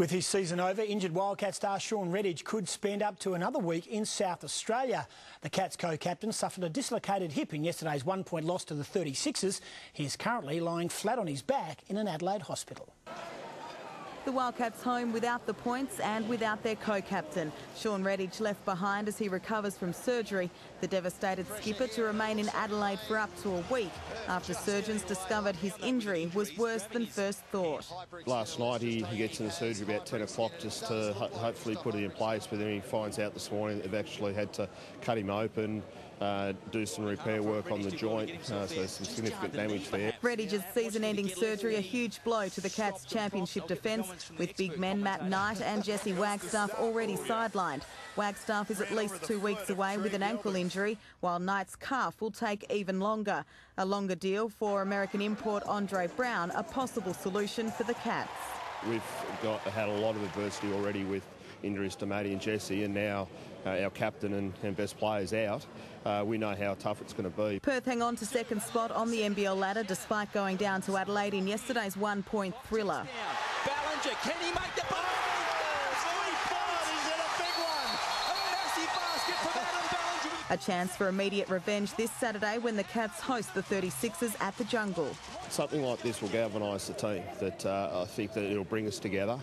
With his season over, injured Wildcat star Shawn Redhage could spend up to another week in South Australia. The Cats co-captain suffered a dislocated hip in yesterday's one-point loss to the 36ers. He is currently lying flat on his back in an Adelaide hospital. The Wildcats home without the points and without their co-captain. Shawn Redhage left behind as he recovers from surgery. The devastated skipper to remain in Adelaide for up to a week after surgeons discovered his injury was worse than first thought. Last night he, he gets into surgery about 10 o'clock just to ho hopefully put it in place, but then he finds out this morning they've actually had to cut him open, uh, do some repair work on the joint, uh, so some significant damage there. Redhage's season-ending surgery a huge blow to the Cats' championship defence, with big men Matt Knight and Jesse Wagstaff already sidelined. Wagstaff is at least two weeks away with an ankle injury, while Knight's calf will take even longer. A longer deal for American import Andre Brown, a possible solution for the Cats. We've got, had a lot of adversity already with injuries to Matty and Jesse, and now uh, our captain and, and, best players out. Uh, we know how tough it's going to be. Perth hang on to second spot on the NBL ladder despite going down to Adelaide in yesterday's one-point thriller. Ballinger, can he make the A chance for immediate revenge this Saturday when the Cats host the 36ers at the Jungle. Something like this will galvanise the team, that uh, I think that it'll bring us together.